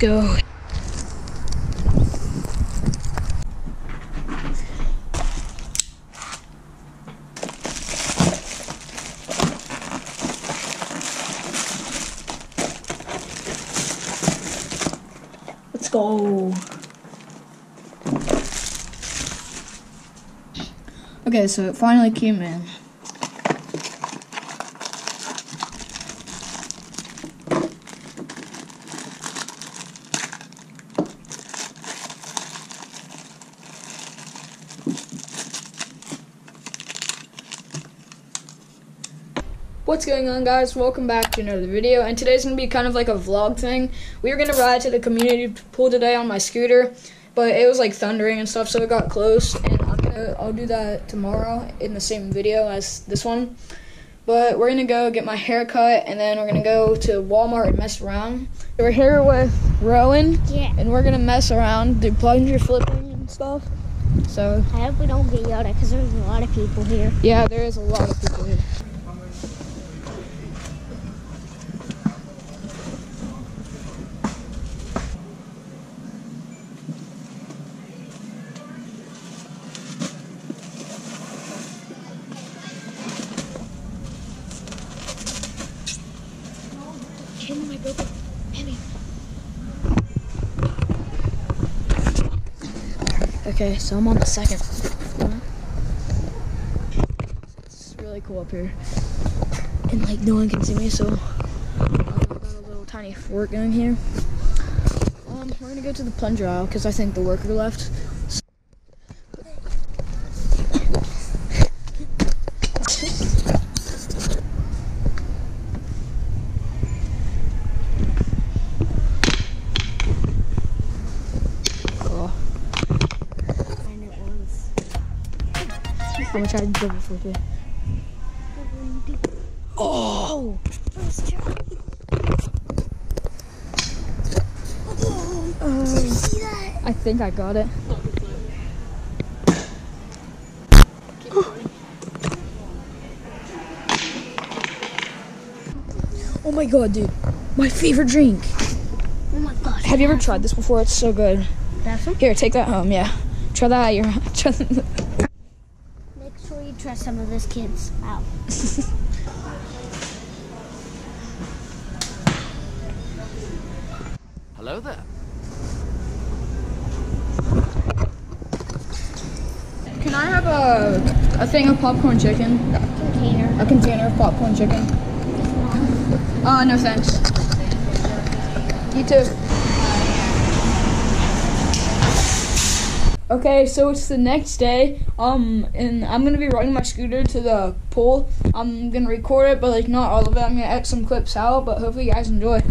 Let's go. Let's go. Okay, so it finally came in. What's going on guys? Welcome back to another video and today's going to be kind of like a vlog thing. We were going to ride to the community pool today on my scooter, but it was like thundering and stuff so it got close and I'm gonna, I'll do that tomorrow in the same video as this one. But we're going to go get my hair cut and then we're going to go to Walmart and mess around. We're here with Rowan Yeah. and we're going to mess around, do plunger flipping and stuff. So I hope we don't get yelled at because there's a lot of people here. yeah, there is a lot of people Okay, so I'm on the second floor. It's really cool up here. And like no one can see me, so I've got a little tiny fort going here. Um, we're gonna go to the plunger aisle because I think the worker left. I'm gonna try to double flip it. Oh! Uh, I think I got it. Oh my god, dude. My favorite drink. Oh my gosh. Have you ever tried this before? It's so good. Here, take that home, yeah. Try that at your try Make sure you try some of this kids out. Hello there. Can I have a a thing of popcorn chicken? Container. A container of popcorn chicken. Uh no thanks. You too. Okay, so it's the next day. Um, and I'm gonna be riding my scooter to the pool. I'm gonna record it, but like not all of it. I'm gonna edit some clips out, but hopefully you guys enjoy.